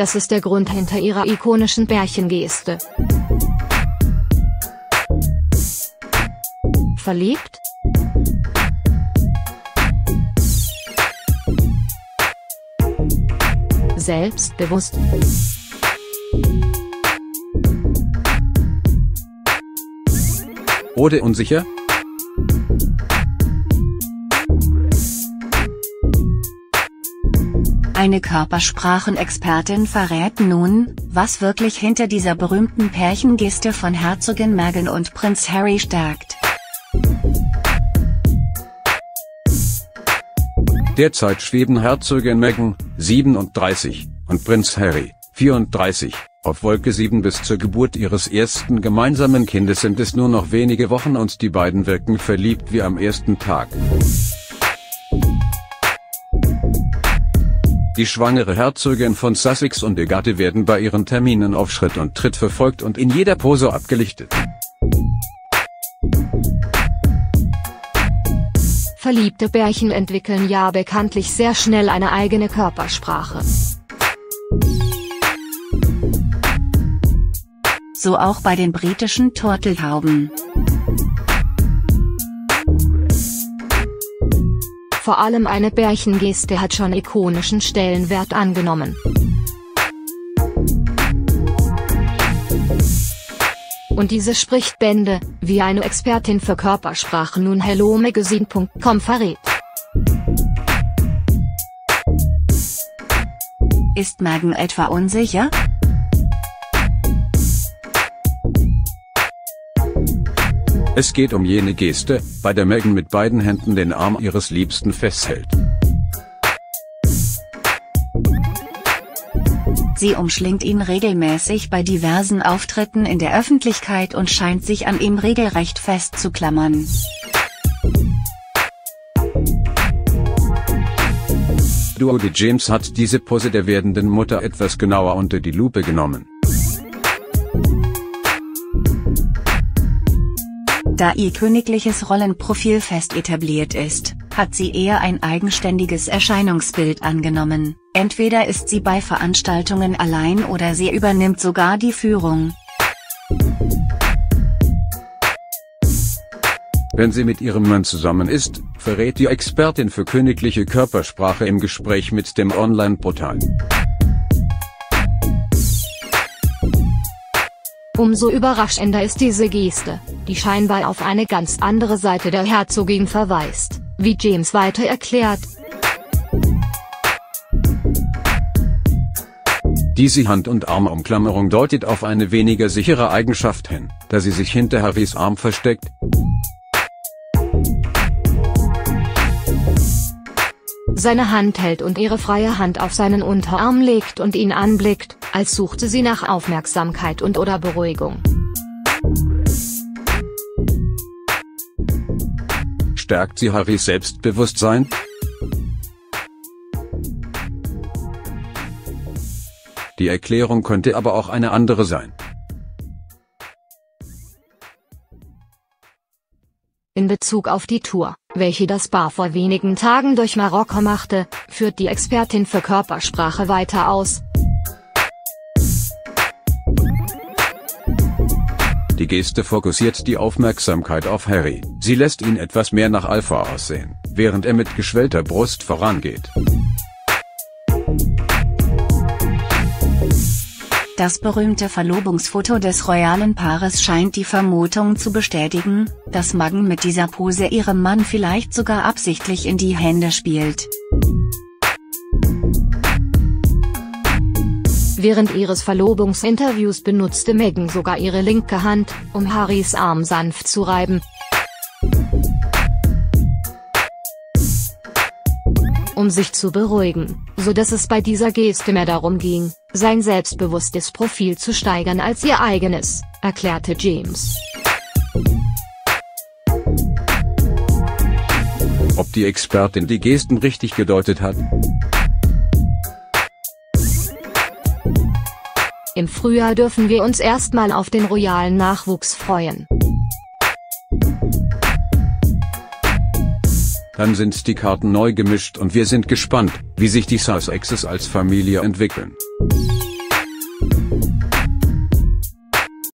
Das ist der Grund hinter ihrer ikonischen Bärchengeste. Verliebt? Selbstbewusst? Oder unsicher? Eine Körpersprachenexpertin verrät nun, was wirklich hinter dieser berühmten Pärchengeste von Herzogin Meghan und Prinz Harry steckt. Derzeit schweben Herzogin Meghan, 37, und Prinz Harry, 34, auf Wolke 7 bis zur Geburt ihres ersten gemeinsamen Kindes sind es nur noch wenige Wochen und die beiden wirken verliebt wie am ersten Tag. Die schwangere Herzogin von Sussex und ihr Gatte werden bei ihren Terminen auf Schritt und Tritt verfolgt und in jeder Pose abgelichtet. Verliebte Bärchen entwickeln ja bekanntlich sehr schnell eine eigene Körpersprache. So auch bei den britischen Turteltauben. Vor allem eine Bärchengeste hat schon ikonischen Stellenwert angenommen. Und diese spricht Bände, wie eine Expertin für Körpersprache nun HelloMagazine.com verrät. Ist Meghan etwa unsicher? Es geht um jene Geste, bei der Meghan mit beiden Händen den Arm ihres Liebsten festhält. Sie umschlingt ihn regelmäßig bei diversen Auftritten in der Öffentlichkeit und scheint sich an ihm regelrecht festzuklammern. Duo de James hat diese Pose der werdenden Mutter etwas genauer unter die Lupe genommen. Da ihr königliches Rollenprofil fest etabliert ist, hat sie eher ein eigenständiges Erscheinungsbild angenommen. Entweder ist sie bei Veranstaltungen allein oder sie übernimmt sogar die Führung. Wenn sie mit ihrem Mann zusammen ist, verrät die Expertin für königliche Körpersprache im Gespräch mit dem Online-Portal. Umso überraschender ist diese Geste, die scheinbar auf eine ganz andere Seite der Herzogin verweist, wie James weiter erklärt. Diese Hand- und Armumklammerung deutet auf eine weniger sichere Eigenschaft hin, da sie sich hinter Harrys Arm versteckt. Seine Hand hält und ihre freie Hand auf seinen Unterarm legt und ihn anblickt, als suchte sie nach Aufmerksamkeit und oder Beruhigung. Stärkt sie Harrys Selbstbewusstsein? Die Erklärung könnte aber auch eine andere sein. In Bezug auf die Tour, welche das Paar vor wenigen Tagen durch Marokko machte, führt die Expertin für Körpersprache weiter aus. Die Geste fokussiert die Aufmerksamkeit auf Harry. Sie lässt ihn etwas mehr nach Alpha aussehen, während er mit geschwellter Brust vorangeht. Das berühmte Verlobungsfoto des royalen Paares scheint die Vermutung zu bestätigen, dass Meghan mit dieser Pose ihrem Mann vielleicht sogar absichtlich in die Hände spielt. Während ihres Verlobungsinterviews benutzte Meghan sogar ihre linke Hand, um Harrys Arm sanft zu reiben. Um sich zu beruhigen, so dass es bei dieser Geste mehr darum ging, sein selbstbewusstes Profil zu steigern als ihr eigenes, erklärte James. Ob die Expertin die Gesten richtig gedeutet hat? Im Frühjahr dürfen wir uns erstmal auf den royalen Nachwuchs freuen. Dann sind die Karten neu gemischt und wir sind gespannt, wie sich die Sussexes als Familie entwickeln.